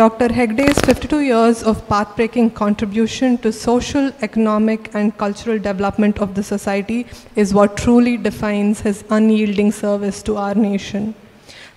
Dr. Hegde's 52 years of path-breaking contribution to social, economic, and cultural development of the society is what truly defines his unyielding service to our nation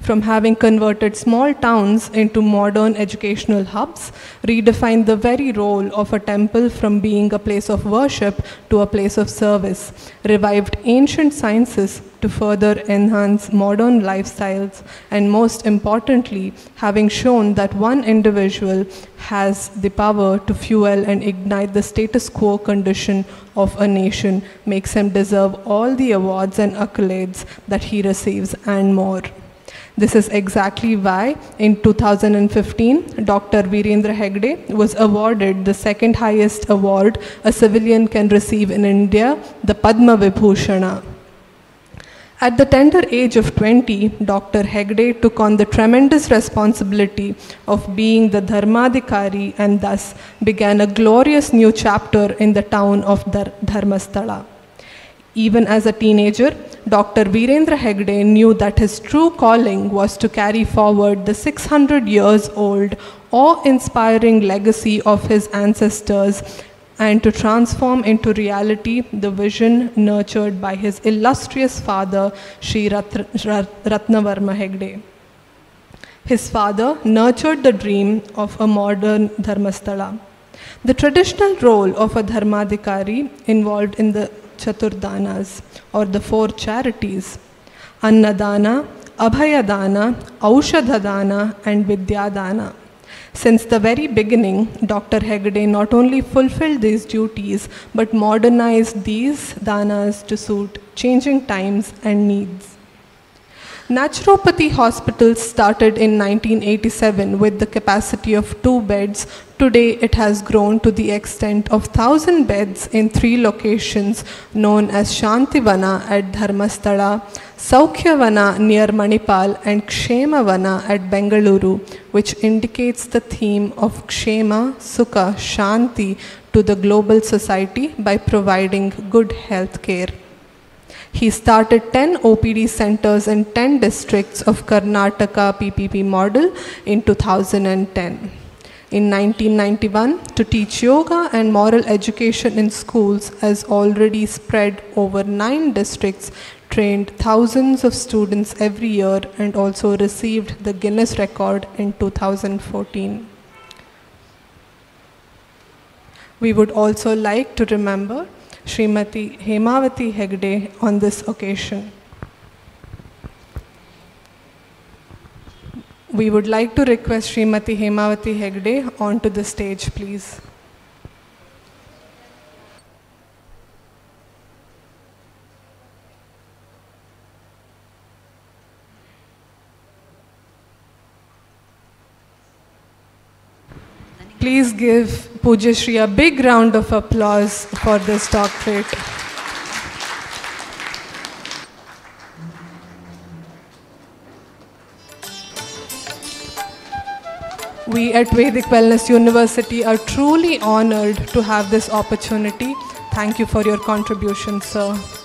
from having converted small towns into modern educational hubs, redefined the very role of a temple from being a place of worship to a place of service, revived ancient sciences to further enhance modern lifestyles, and most importantly, having shown that one individual has the power to fuel and ignite the status quo condition of a nation makes him deserve all the awards and accolades that he receives and more. This is exactly why in 2015, Dr. Veerendra Hegde was awarded the second highest award a civilian can receive in India, the Padma Vibhushana. At the tender age of 20, Dr. Hegde took on the tremendous responsibility of being the Dharmadhikari and thus began a glorious new chapter in the town of Dhar- Dharmasthala. Even as a teenager, Dr. Veerendra Hegde knew that his true calling was to carry forward the 600 years old, awe inspiring legacy of his ancestors and to transform into reality the vision nurtured by his illustrious father, Sri Rat- Rat- Ratnavarma Hegde. His father nurtured the dream of a modern Dharmasthala. The traditional role of a Dharmadhikari involved in the Chaturdanas or the four charities Annadana, Abhayadana, Aushadhadana, and Vidyadana. Since the very beginning, Dr. Hegde not only fulfilled these duties but modernized these danas to suit changing times and needs. Naturopathy hospitals started in 1987 with the capacity of two beds. Today it has grown to the extent of 1000 beds in three locations known as Shantivana at Dharmasthala, Saukhyavana near Manipal and Kshemavana at Bengaluru, which indicates the theme of Kshema, Sukha, Shanti to the global society by providing good health care. He started 10 OPD centers in 10 districts of Karnataka PPP model in 2010. In 1991, to teach yoga and moral education in schools has already spread over 9 districts, trained thousands of students every year and also received the Guinness record in 2014. We would also like to remember Srimati Hemavati Hegde on this occasion. We would like to request Srimati Hemavati Hegde onto the stage, please. Please give Pujya Shri a big round of applause for this doctorate. We at Vedic Wellness University are truly honored to have this opportunity. Thank you for your contribution, sir.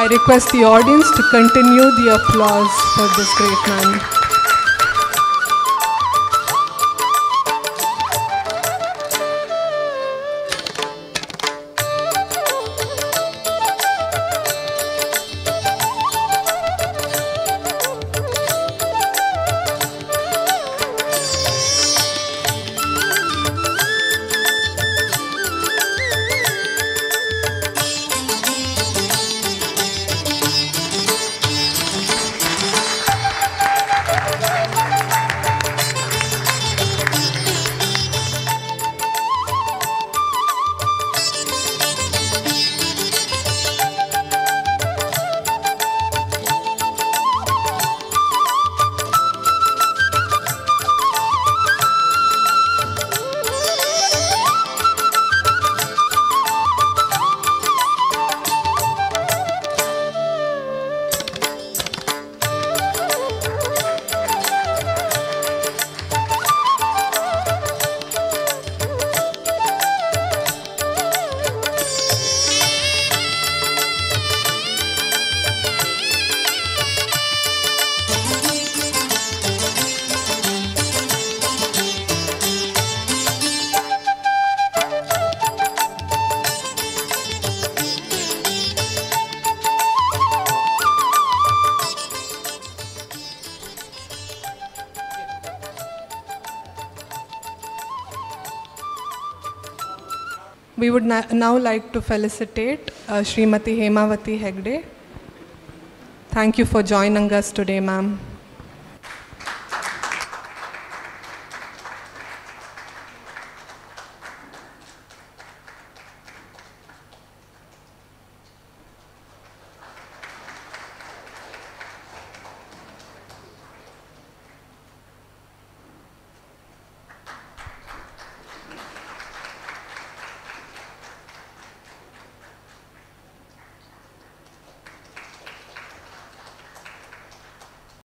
I request the audience to continue the applause for this great man. We would now like to felicitate uh, Srimati Hemavati Hegde. Thank you for joining us today, ma'am.